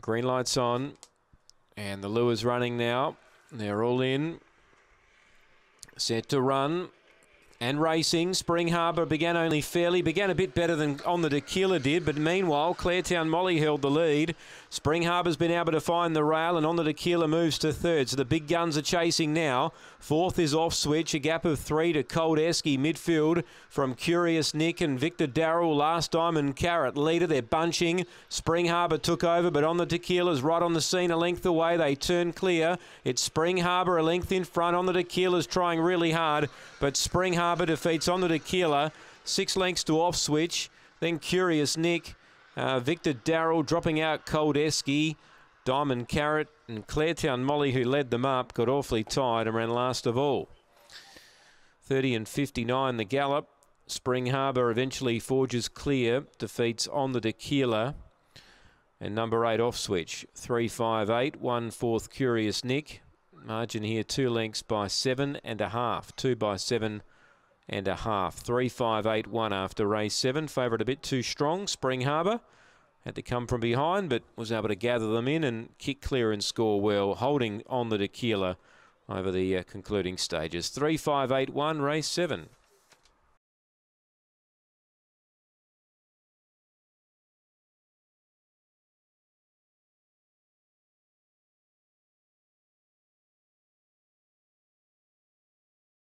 Green lights on. And the lure's running now. They're all in. Set to run. And racing, Spring Harbour began only fairly, began a bit better than on the Tequila did, but meanwhile, Claretown Molly held the lead. Spring Harbour's been able to find the rail, and on the Tequila moves to third. So the big guns are chasing now. Fourth is off switch, a gap of three to Cold Esky midfield from Curious Nick and Victor Darrell. Last Diamond Carrot leader. They're bunching. Spring Harbour took over, but on the Tequilas, right on the scene, a length away. They turn clear. It's Spring Harbour a length in front on the Tequilas, trying really hard, but Spring Harbour defeats on the Tequila. Six lengths to off switch. Then Curious Nick. Uh, Victor Darrell dropping out Cold Esky. Diamond Carrot and Claretown Molly, who led them up, got awfully tired and ran last of all. 30 and 59 the gallop. Spring Harbour eventually forges clear, defeats on the Tequila. And number eight off switch, 358, one fourth Curious Nick. Margin here two lengths by seven and a half, two by seven and a half. Three, five, eight, one after race seven. Favourite a bit too strong. Spring Harbour had to come from behind, but was able to gather them in and kick clear and score well, holding on the Tequila over the uh, concluding stages. Three, five, eight, one, race seven.